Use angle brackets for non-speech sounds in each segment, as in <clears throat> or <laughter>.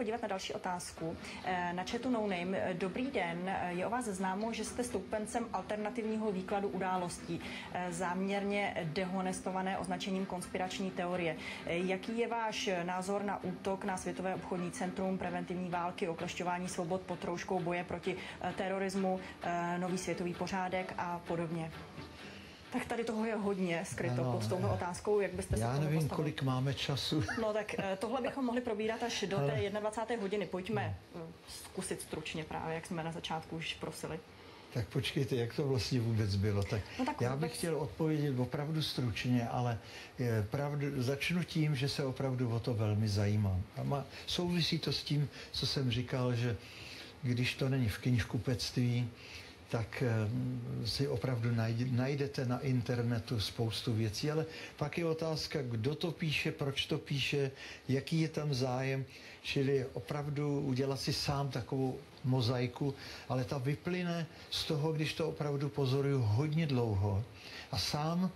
podívat na další otázku. Eh, na chatu No Name. Dobrý den, je o vás známo, že jste stoupencem alternativního výkladu událostí, záměrně dehonestované označením konspirační teorie. Jaký je váš názor na útok na Světové obchodní centrum, preventivní války, oklešťování svobod pod trouškou boje proti terorismu, nový světový pořádek a podobně? Tak tady toho je hodně skryto ano, pod touhle eh, otázkou, jak byste se Já nevím, postavili? kolik máme času. No tak eh, tohle bychom mohli probírat až do té 21. hodiny. Pojďme no. zkusit stručně právě, jak jsme na začátku už prosili. Tak počkejte, jak to vlastně vůbec bylo. Tak, no tak já bych chtěl odpovědět opravdu stručně, ale pravdu, začnu tím, že se opravdu o to velmi zajímám. A má, souvisí to s tím, co jsem říkal, že když to není v knižkupectví, tak eh, si opravdu najdete na internetu spoustu věcí, ale pak je otázka, kdo to píše, proč to píše, jaký je tam zájem, čili opravdu udělat si sám takovou mozaiku, ale ta vyplyne z toho, když to opravdu pozoruju hodně dlouho. A sám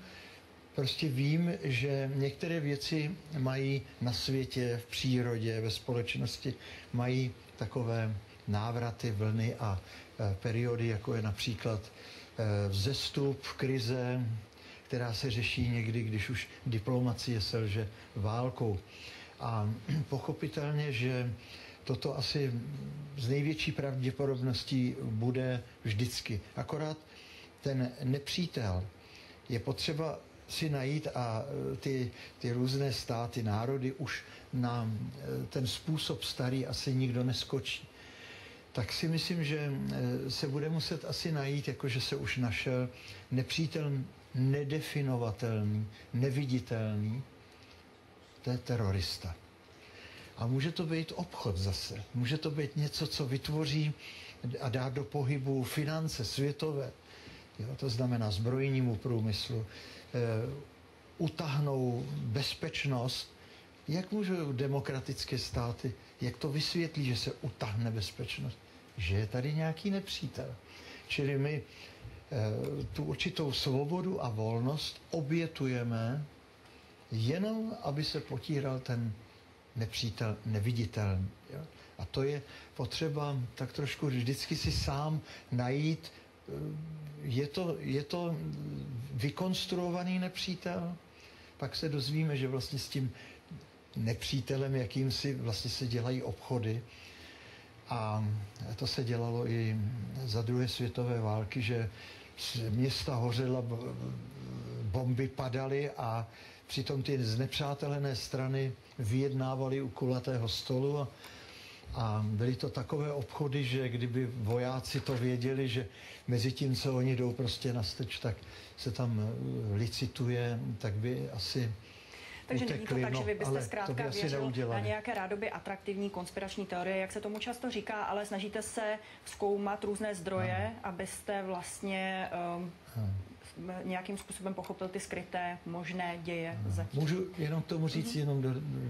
prostě vím, že některé věci mají na světě, v přírodě, ve společnosti, mají takové návraty, vlny a e, periody, jako je například e, vzestup, krize, která se řeší někdy, když už diplomacie selže válkou. A <clears throat> pochopitelně, že toto asi z největší pravděpodobností bude vždycky. Akorát ten nepřítel je potřeba si najít a e, ty, ty různé státy, národy už na ten způsob starý asi nikdo neskočí tak si myslím, že eh, se bude muset asi najít, jakože se už našel nepřítel nedefinovatelný, neviditelný, to je terorista. A může to být obchod zase. Může to být něco, co vytvoří a dá do pohybu finance světové. Jo, to znamená zbrojnímu průmyslu. E, utahnou bezpečnost. Jak můžou demokratické státy, jak to vysvětlí, že se utahne bezpečnost? že je tady nějaký nepřítel. Čili my e, tu určitou svobodu a volnost obětujeme jenom, aby se potíral ten nepřítel neviditelný. Jo? A to je potřeba tak trošku vždycky si sám najít, eh, je to, je to vykonstruovaný nepřítel, pak se dozvíme, že vlastně s tím nepřítelem jakýmsi vlastně se dělají obchody, a to se dělalo i za druhé světové války, že města hořela, bomby padaly a přitom ty znepřátelené strany vyjednávaly u kulatého stolu a, a byly to takové obchody, že kdyby vojáci to věděli, že mezi tím, co oni jdou prostě na steč, tak se tam licituje, tak by asi takže není to tak, no, že vy byste zkrátka věřil na nějaké rádoby atraktivní konspirační teorie, jak se tomu často říká, ale snažíte se zkoumat různé zdroje, no. abyste vlastně um, no. nějakým způsobem pochopil ty skryté možné děje. Zatím. Můžu jenom k tomu říct mm-hmm. jenom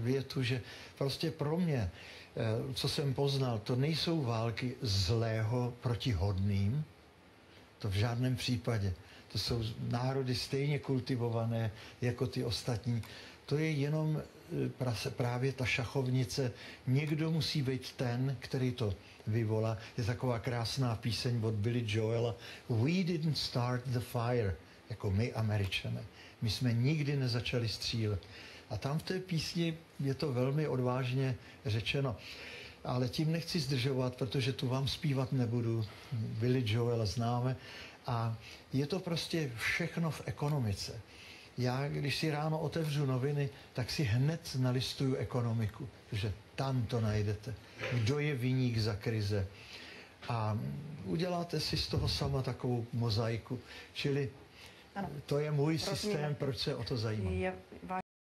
větu, že prostě pro mě, eh, co jsem poznal, to nejsou války zlého proti hodným, to v žádném případě. To jsou národy stejně kultivované jako ty ostatní to je jenom e, právě ta šachovnice. Někdo musí být ten, který to vyvolá. Je taková krásná píseň od Billy Joela. We didn't start the fire, jako my američané. My jsme nikdy nezačali střílet. A tam v té písni je to velmi odvážně řečeno. Ale tím nechci zdržovat, protože tu vám zpívat nebudu. Billy Joel známe. A je to prostě všechno v ekonomice já, když si ráno otevřu noviny, tak si hned nalistuju ekonomiku, protože tam to najdete. Kdo je viník za krize? A uděláte si z toho sama takovou mozaiku. Čili ano. to je můj Rozumím. systém, proč se o to zajímám. Je,